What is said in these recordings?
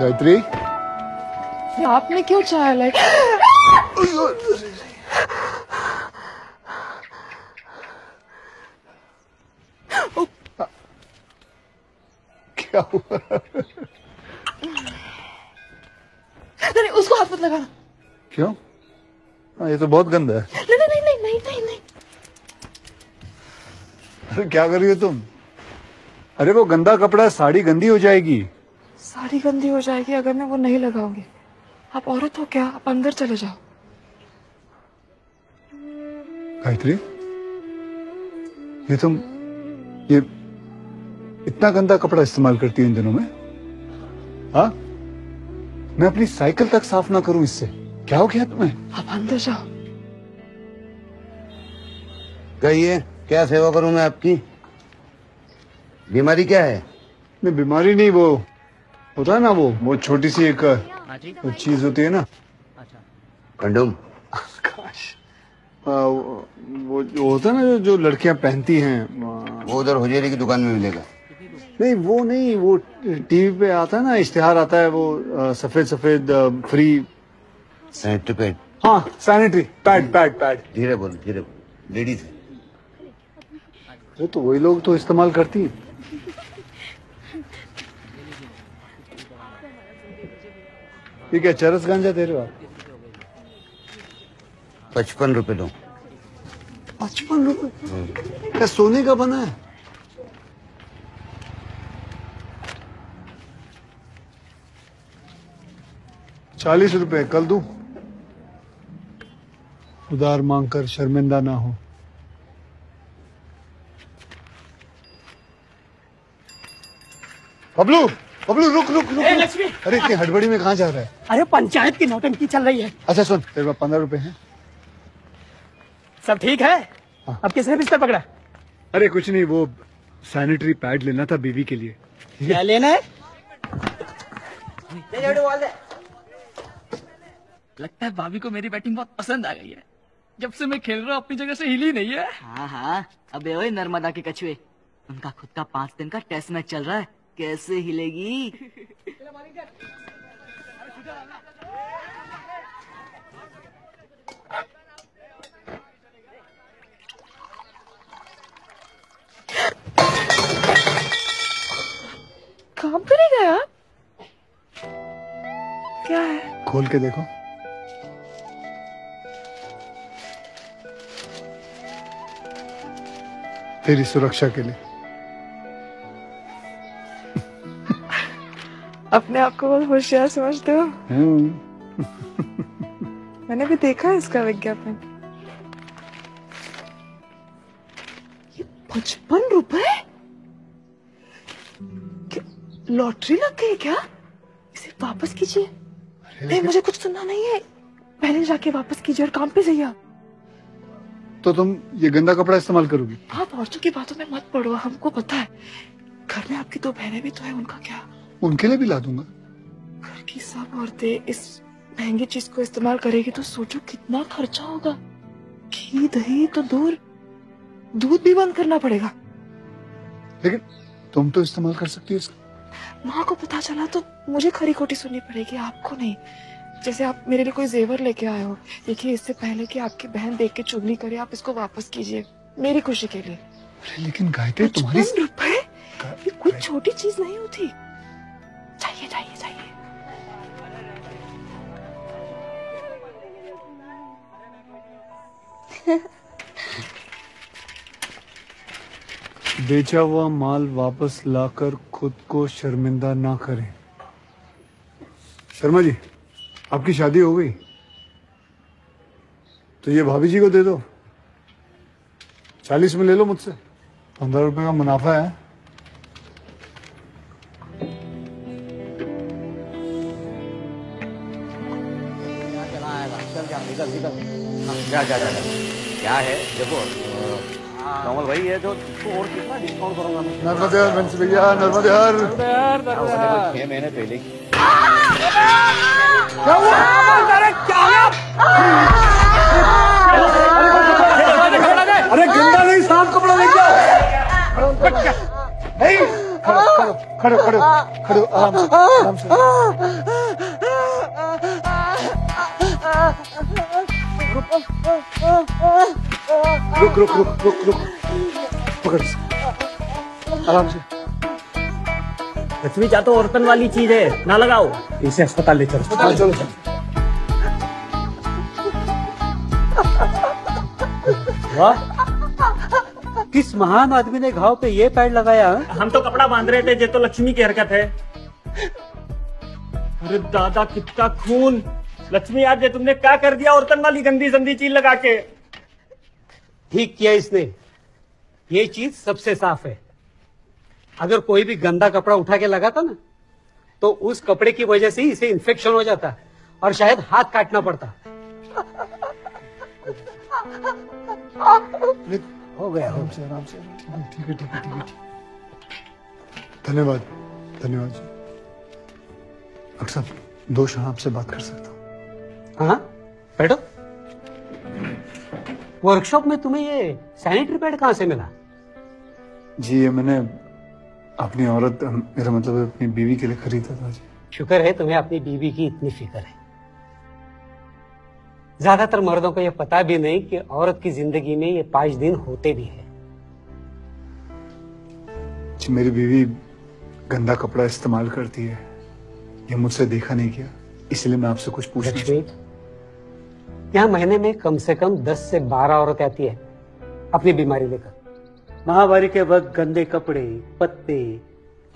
गायत्री? ये आपने क्यों चाहा लाइक क्या हुआ? नहीं उसको हाथ मत लगाना। क्यों? हाँ, ये तो बहुत गंदा है। नहीं नहीं नहीं नहीं नहीं नहीं। नहीं अरे क्या कर रही हो तुम? अरे वो गंदा कपड़ा साड़ी गंदी हो जाएगी। साड़ी गंदी हो जाएगी अगर मैं वो नहीं लगाऊँगी। आप औरत हो क्या? आप अंदर चले जाओ। गायत्री ये तुम ये इतना गंदा कपड़ा इस्तेमाल करती है इन दिनों में? हाँ? मैं अपनी साइकिल तक साफ़ ना करूँ इससे। क्या हो गया तुम्हें? आप अंदर जाओ। कहिए क्या सेवा करूँ मैं आपकी? बीमारी क्या है? नहीं बीमारी नहीं वो होता है ना वो? वो छोटी सी एक चीज़ होती है ना? कंडोम। काश। आ, वो वो जो होता है ना जो, जो लड़कियाँ पहनती हैं वो उधर होजेरी की दुकान में मिलेगा। नहीं वो नहीं वो टीवी पे आता है ना इश्तेहार आता है वो आ, सफ़ेद सफ़ेद आ, फ्री। सैनिटरी पैड हाँ सैनिटरी पैड पैड पैड धीरे बोलो धीरे बोलो। लेडीज़ है। अरे तो वही लोग तो इस्तेमाल करती हैं। ये क्या चरस गांजा दे रहे हो आप पचपन रुपए दो। पचपन रुपए? क्या सोने का बना है। चालीस रुपए कल दूँ। उधार मांगकर शर्मिंदा ना हो। बबलू! बबलू रुक रुक रुक। लक्ष्मी! अरे इतनी हड़बड़ी में कहाँ जा रहा है? अरे पंचायत की नौटंकी चल रही है। अच्छा सुन तेरे पास पंद्रह रुपए हैं। सब ठीक है? अब किसने बिस्तर पकड़ा? अरे कुछ नहीं वो सैनिटरी पैड लेना था बीवी के लिए। क्या लेना है? लगता है भाभी को मेरी बैटिंग बहुत पसंद आ गई है। जब से मैं खेल रहा हूँ अपनी जगह से हिली नहीं है। हाँ हाँ। अबे ओए नर्मदा के कछुए। उनका खुद का पाँच दिन का टेस्ट मैच चल रहा है। कैसे हिलेगी? काम पे नहीं गया? क्या है? खोल के देखो। तेरी सुरक्षा के लिए। अपने आप को बहुत होशियार समझते हो? मैंने भी देखा है इसका विज्ञापन। ये पचपन रुपए? लॉटरी लग गई क्या? इसे वापस कीजिए। नहीं मुझे कुछ सुनना नहीं है। पहले जाके वापस कीजिए और काम पे जाइए आप। तो तुम ये गंदा कपड़ा इस्तेमाल करोगी? आप औरतों की बातों में मत पड़ो हमको पता है। घर में आपकी दो बहनें भी तो है उनका क्या? उनके लिए भी ला दूँगा। घर की सब औरतें इस महँगी चीज़ को इस्तेमाल करेगी तो सोचो कितना खर्चा होगा। घी दही तो दूर दूध भी बंद करना पड़ेगा। लेकिन तुम तो इस्तेमाल कर सकती हो इसका। माँ को पता चला तो मुझे खरी खोटी सुननी पड़ेगी आपको नहीं। जैसे आप मेरे लिए कोई जेवर लेके आए हो देखिए इससे पहले कि आपकी बहन देख के चुगली करे आप इसको वापस कीजिए मेरी खुशी के लिए। अरे लेकिन गायत्री तुम्हारी रुपए? ये कोई छोटी चीज़ नहीं होती। चाहिए चाहिए चाहिए बेचा हुआ माल वापस लाकर खुद को शर्मिंदा ना करें। शर्मा जी, आपकी शादी हो गई। तो ये भाभी जी को दे दो। चालीस में ले लो मुझसे। पंद्रह रुपए का मुनाफा है। देखो हाँ। कमल भाई है जो इसको और कितना डिस्काउंट करूँगा? नर्मदे यार वंश भैया नर्मदे यार नर्मदे यार छह महीने पहले क्या हुआ? अरे क्या अरे गंदा नहीं साफ़ कपड़ा लेके आओ नहीं खड़ो खड़ो खड़ो खड़ो खड़ो आराम से आराम से। रुक रुक रुक रुक रुक। पकड़। आराम से। लक्ष्मी जा तो औरतन वाली चीज़ है। ना लगाओ। इसे अस्पताल ले चलो। हाँ चलो। चलो वाह। किस महान आदमी ने घाव पे ये पैड लगाया हाँ? हम तो कपड़ा बाँध रहे थे ये तो लक्ष्मी की हरकत है। अरे दादा कितना खून। लक्ष्मी आज ये तुमने क्या कर दिया औरतन वाली गंदी संदी चीज़ लगा के? ठीक किया इसने। ये चीज़ सबसे साफ़ है। अगर कोई भी गंदा कपड़ा उठा के लगाता ना तो उस कपड़े की वजह से ही इसे इन्फेक्शन हो जाता और शायद हाथ काटना पड़ता। हो गया हो से आराम से। ठीक है ठीक है ठीक है धन्यवाद धन्यवाद जी। साहब दो क्षण आपसे बात कर सकता हूँ। हाँ बैठो। वर्कशॉप में तुम्हें ये सैनिटरी पैड कहाँ से मिला? जी ये मैंने अपनी औरत मेरा मतलब अपनी बीवी के लिए खरीदा था जी। शुक्र है तुम्हें अपनी बीवी की इतनी फ़िक्र है। ज़्यादातर मर्दों को यह पता भी नहीं कि औरत की ज़िंदगी में ये पाँच दिन होते भी है। जी मेरी बीवी गंदा कपड़ा इस्तेमाल करती है। ये मुझसे देखा नहीं किया इसलिए मैं आपसे कुछ पूछ लक्ष्मी यहाँ महीने में कम से कम दस से बारह औरतें आती है, अपनी बीमारी लेकर। महामारी के वक्त गंदे कपड़े, पत्ते,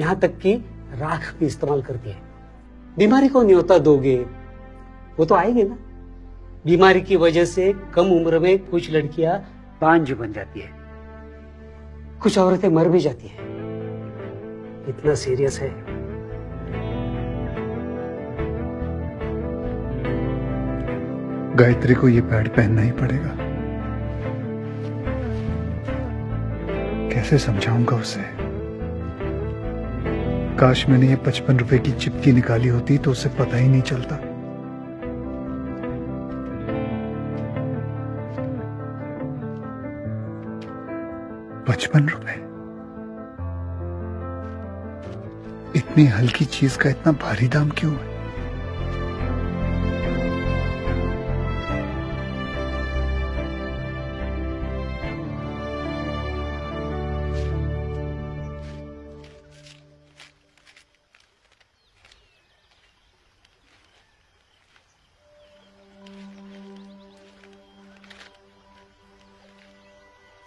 यहाँ तक कि राख भी इस्तेमाल करती है। बीमारी को न्योता दोगे, वो तो आएगी ना। बीमारी की वजह से कम उम्र में कुछ लड़कियाँ बांझ बन जाती है। कुछ औरतें मर भी जाती है। इतना सीरियस है। गायत्री को ये पैड पहनना ही पड़ेगा। कैसे समझाऊँगा उसे? काश मैंने ये पचपन रुपए की चिपकी निकाली होती तो उसे पता ही नहीं चलता। पचपन रुपए? इतनी हल्की चीज़ का इतना भारी दाम क्यों है?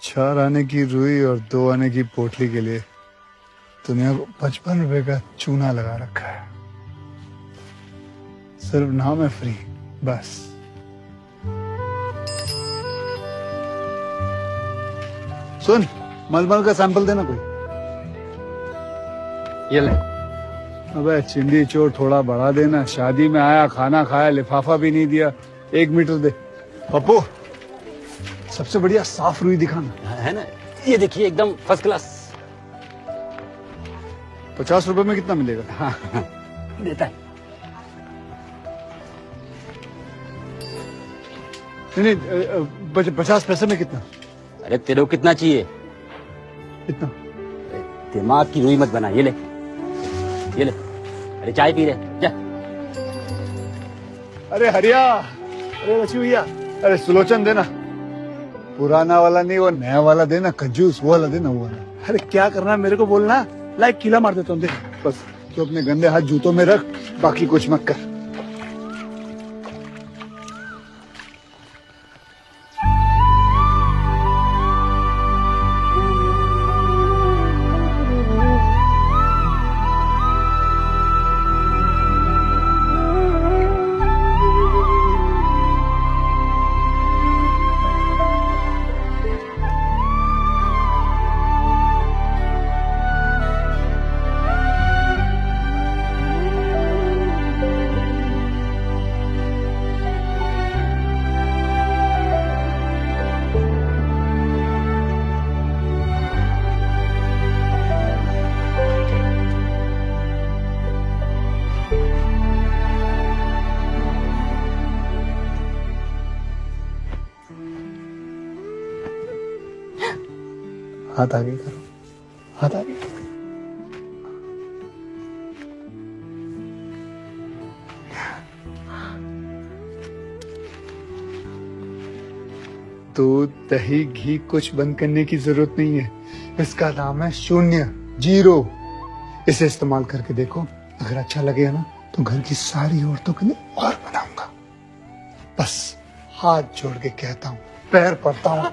चार आने की रुई और दो आने की पोटली के लिए दुनिया को पचपन रुपए का चूना लगा रखा है। सिर्फ़ नाम है फ्री बस। सुन मलमल का सैंपल देना कोई? ये ले। अबे चिंडी चोर थोड़ा बढ़ा देना। शादी में आया खाना खाया लिफाफा भी नहीं दिया। एक मीटर दे। पप्पू सबसे बढ़िया साफ़ रुई दिखाना है ना? ये देखिए एकदम फ़र्स्ट क्लास पचास रुपए में कितना मिलेगा? हाँ देता है। नहीं नहीं पच- पचास पैसे में कितना? अरे तेरे को कितना चाहिए? कितना? दिमाग की रुई मत बना ये ले। ये ले। अरे चाय पी रहे जा। अरे हरिया। अरे लक्ष्मी भैया। अरे सुलोचन देना। पुराना वाला नहीं वो नया वाला देना कंजूस वो वाला देना वो वाला। अरे क्या करना मेरे को बोलना लाइक किला मार देता हूँ देख। बस तो अपने गंदे हाथ जूतों में रख बाकी कुछ मत कर। हाथ आगे करो। हाथ आगे। दूध दही, घी कुछ बंद करने की ज़रूरत नहीं है। इसका नाम है शून्य, ज़ीरो। इसे इस्तेमाल करके देखो। अगर अच्छा लगेगा ना तो घर की सारी औरतों के लिए और बनाऊँगा। बस हाथ जोड़ के कहता हूँ, पैर पड़ता हूँ।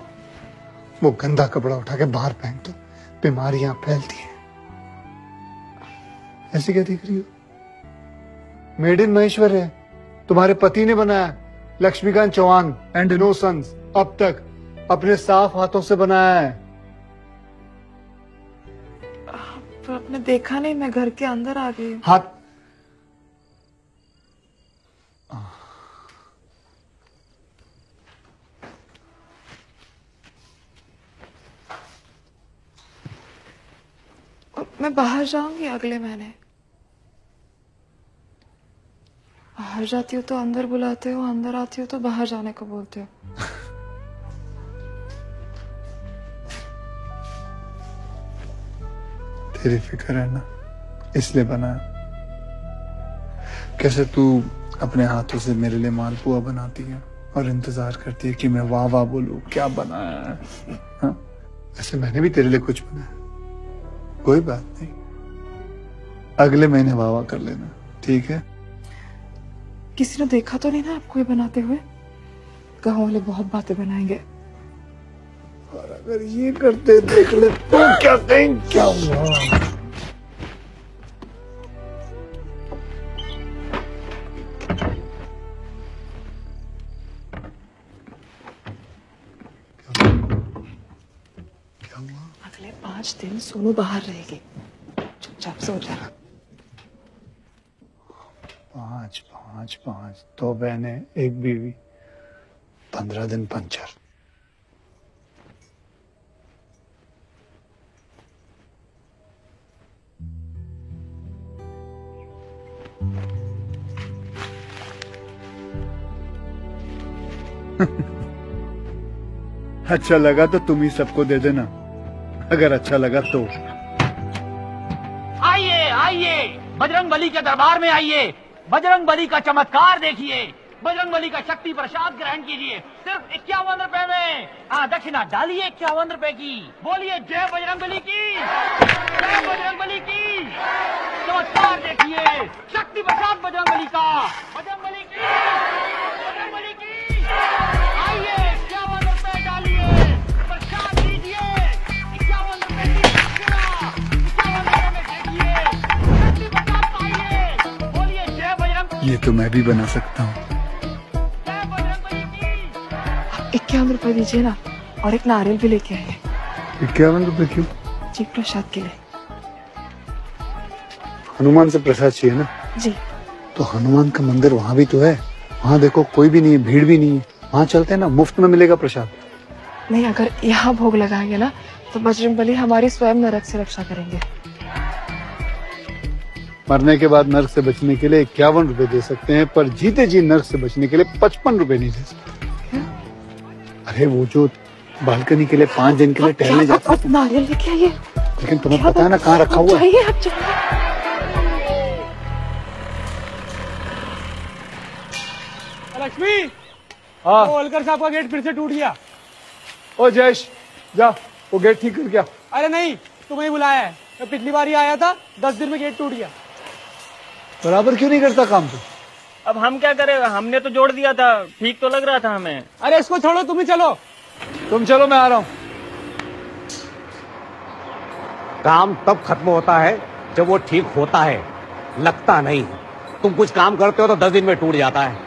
वो गंदा कपड़ा उठा के बाहर पहन दो बीमारियाँ फैलती हैं। ऐसे क्या देख रही हो? मेड इन महेश्वर है। तुम्हारे पति ने बनाया Laxmikant Chauhan and no sons अब तक अपने साफ़ हाथों से बनाया है। पर आपने देखा नहीं मैं घर के अंदर आ गई हाथ मैं बाहर जाऊँगी अगले महीने। बाहर जाती हूँ तो अंदर बुलाते हो, अंदर आती हूँ तो बाहर जाने को बोलते हो। तेरी फ़िक्र है ना? इसलिए बनाया। कैसे तू अपने हाथों से मेरे लिए मालपुआ बनाती है और इंतज़ार करती है कि मैं वाह वाह बोलू, क्या बनाया है? हाँ? ऐसे मैंने भी तेरे लिए कुछ बनाया। कोई बात नहीं। अगले महीने वाह वाह कर लेना ठीक है? किसी ने देखा तो नहीं ना आपको ये बनाते हुए? गाँव वाले बहुत बातें बनाएँगे। और अगर ये करते देख ले तो क्या कहें क्या हुआ? सोनू बाहर रहेगी। चुपचाप सो जाना पाँच पाँच पाँच। दो बहने, एक बीवी। पंद्रह दिन पंचर। अच्छा लगा तो तुम ही सबको दे देना। अगर अच्छा लगा तो। आइए आइए। बजरंग बली के दरबार में आइए। बजरंग बली का चमत्कार देखिए। बजरंग बली का शक्ति प्रसाद ग्रहण कीजिए। सिर्फ़ इक्यावन रुपए में। हाँ दक्षिणा, डालिए इक्यावन रुपए की। बोलिए जय बजरंग बली की। जय बजरंग बली की। चमत्कार देखिए। शक्ति प्रसाद बजरंग बली का। बजरंग बली की। ये तो मैं भी बना सकता हूँ। इक्यावन रुपए दीजिए ना और एक नारियल भी लेके आइए। इक्यावन रुपए क्यों? जी प्रसाद के लिए। हनुमान से प्रसाद चाहिए ना? जी। तो हनुमान का मंदिर वहाँ भी तो है। वहाँ देखो कोई भी नहीं है भीड़ भी नहीं है। वहाँ चलते हैं ना मुफ़्त में मिलेगा प्रसाद। नहीं अगर यहाँ भोग लगाएँगे ना तो बजरंग बली हमारी स्वयं नरक से रक्षा करेंगे। मरने के बाद नर्क से बचने के लिए इक्यावन रुपए दे सकते हैं पर जीते जी नर्क से बचने के लिए पचपन रुपए नहीं दे सकते। अरे वो जो बालकनी के लिए पाँच दिन के लिए टहलने जाते नारियल लेके आइए। लेकिन तुम्हें पता है ना कहाँ रखा हुआ है? आप लक्ष्मी! हाँ। वो साहब का गेट फिर से टूट गया। ओ जयेश जा वो गेट ठीक कर क्या अरे नहीं तुम्हें बुलाया है। मैं पिछली बार ही आया था दस दिन में गेट टूट गया। बराबर क्यों नहीं करता काम तू? अब हम क्या करें? हमने तो जोड़ दिया था। ठीक तो लग रहा था हमें। अरे इसको छोड़ो तुम ही चलो। तुम चलो मैं आ रहा हूँ। काम तब खत्म होता है जब वो ठीक होता है। लगता नहीं। तुम कुछ काम करते हो तो दस दिन में टूट जाता है।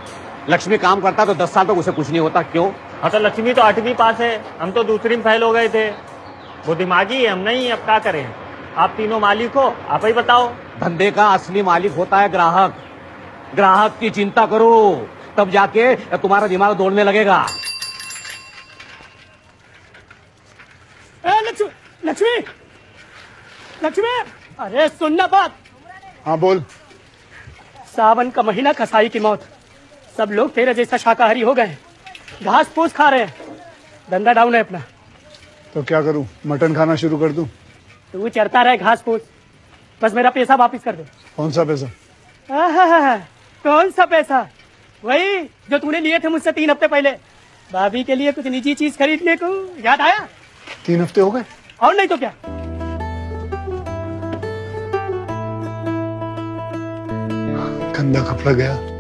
लक्ष्मी काम करता है तो दस साल तक तो उसे कुछ नहीं होता। क्यों? हाँ तो लक्ष्मी तो आठवीं पास है। हम तो दूसरी में फेल हो गए थे। वो दिमागी है हम नहीं अब क्या करें? आप तीनों मालिक हो आप ही बताओ। धंधे का असली मालिक होता है ग्राहक। ग्राहक की चिंता करो तब जाके तुम्हारा दिमाग दौड़ने लगेगा। लक्ष्मी लक्ष्मी अरे सुनना बात। हाँ बोल। सावन का महीना कसाई की मौत। सब लोग तेरे जैसा शाकाहारी हो गए। घास फूस खा रहे हैं। धंधा डाउन है अपना। तो क्या करूँ? मटन खाना शुरू कर दूँ? तो तू चरता रहे घास फूस। बस मेरा पैसा वापिस कर दे। कौन सा पैसा? कौन सा पैसा? वही जो तूने लिए थे मुझसे तीन हफ़्ते पहले। भाभी के लिए कुछ निजी चीज़ खरीदने को याद आया? तीन हफ़्ते हो गए। और नहीं तो क्या? कंधा कपड़ा गया।